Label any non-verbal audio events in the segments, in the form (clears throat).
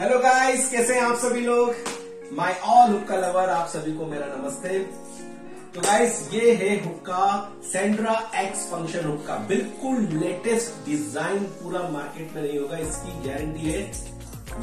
Hello guys कैसे हैं आप सभी लोग? माय ऑल हुक्का लवर आप सभी को मेरा नमस्ते। तो गाइस ये है हुक्का सेंड्रा एक्स फ़ंक्शन हुक्का। बिल्कुल लेटेस्ट डिज़ाइन पूरा मार्केट में नहीं होगा, इसकी गारंटी है।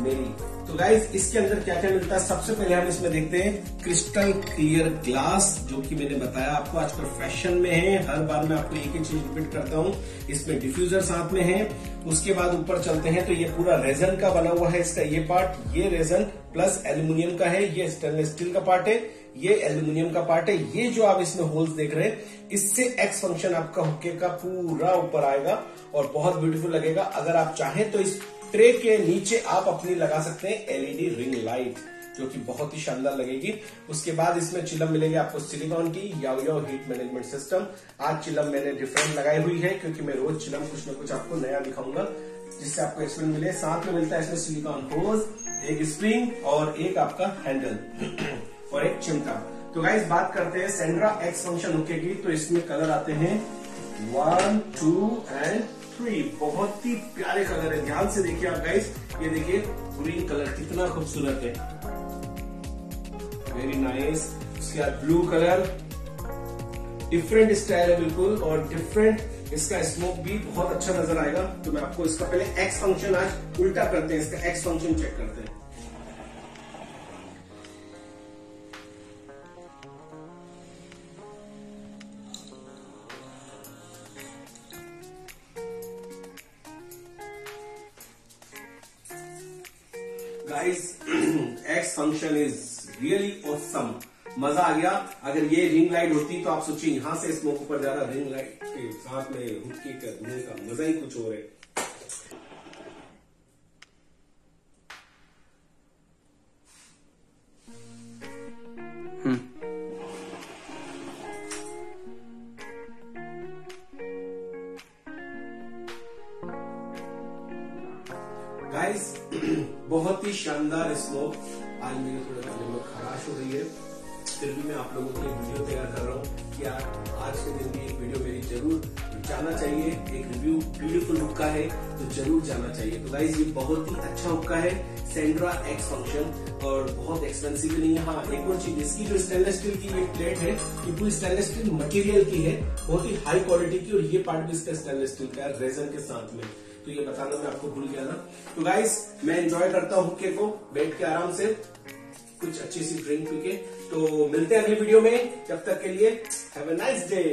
मेरी। तो गाइज़ इसके अंदर क्या क्या मिलता है? सबसे पहले हम इसमें देखते हैं क्रिस्टल क्लियर ग्लास जो कि मैंने बताया आपको आजकल फ़ैशन में है। हर बार मैं आपको एक ही चीज़ रिपीट करता हूँ। इसमें डिफ्यूजर साथ में है। उसके बाद ऊपर चलते हैं तो ये पूरा रेजन का बना हुआ है इसका ये पार्ट ये रेजन प्लस एल्यूमिनियम का है। ये स्टेनलेस स्टील का पार्ट है। ये एल्यूमिनियम का पार्ट है, ये जो आप इसमें होल्स देख रहे हैं, इससे एक्स फ़ंक्शन आपका हुक्के का पूरा ऊपर आएगा और बहुत ब्यूटीफुल लगेगा। अगर आप चाहें तो इस ट्रे के नीचे आप अपनी लगा सकते हैं एलईडी रिंग लाइट जो कि बहुत ही शानदार लगेगी। उसके बाद इसमें चिलम मिलेगी आपको सिलिकॉन की, याओ याओ हीट मैनेजमेंट सिस्टम आज चिलम मैंने डिफरेंट लगाई हुई है, क्योंकि मैं रोज चिलम कुछ ना कुछ आपको नया दिखाऊँगा, जिससे आपको एक्सपीरियंस मिले। साथ में मिलता है इसमें सिलिकॉन होज एक स्प्रिंग और एक आपका हैंडल (clears throat) चिमटा तो गाइस बात करते हैं सेंड्रा एक्स फ़ंक्शन हुके की। तो इसमें कलर आते हैं वन टू एंड थ्री बहुत ही प्यारे कलर है। ध्यान से देखिए आप गाइस ये देखिए ग्रीन कलर कितना खूबसूरत है। वेरी नाइस उसके बाद ब्लू कलर डिफरेंट स्टाइल है बिल्कुल, और डिफरेंट इसका स्मोक भी बहुत अच्छा नज़र आएगा। तो मैं आपको इसका पहले एक्स फ़ंक्शन आज उल्टा करते हैं। इसका एक्स फ़ंक्शन चेक करते हैं। Guys X function is really awesome मज़ा आ गया। अगर ये रिंग लाइट होती तो आप सोचिए, यहाँ से स्मोक ऊपर जा रहा रिंग लाइट के साथ में हुक्के धुएँ का मज़ा ही कुछ और है। गाइस (clears throat) बहुत ही शानदार स्मोक आज मेरे थोड़े गले में खराश हो रही है। फिर भी मैं आप लोगों के लिए वीडियो तैयार कर रहा हूँ कि आज के दिन भी एक वीडियो मेरी ज़रूर जाना चाहिए। एक रिव्यू ब्यूटीफुल हुक्का है तो ज़रूर जाना चाहिए। तो गाइज़ ये बहुत ही अच्छा हुक्का है सेंड्रा एक्स फ़ंक्शन और बहुत एक्सपेंसिव नहीं है। हाँ एक और चीज़, इसकी जो स्टेनलेस स्टील की ये प्लेट है, ये पूरी स्टेनलेस स्टील मटेरियल की है, बहुत ही हाई क्वालिटी की। और ये पार्ट भी इसका स्टेनलेस स्टील का है रेजन के साथ में। तो ये बताना मैं आपको भूल गया था। तो गाइस मैं एंजॉय करता हूँ हुक्के को, बैठ के आराम से, कुछ अच्छी सी ड्रिंक पी के। तो मिलते हैं अगली वीडियो में जब तक के लिए हैव अ नाइस डे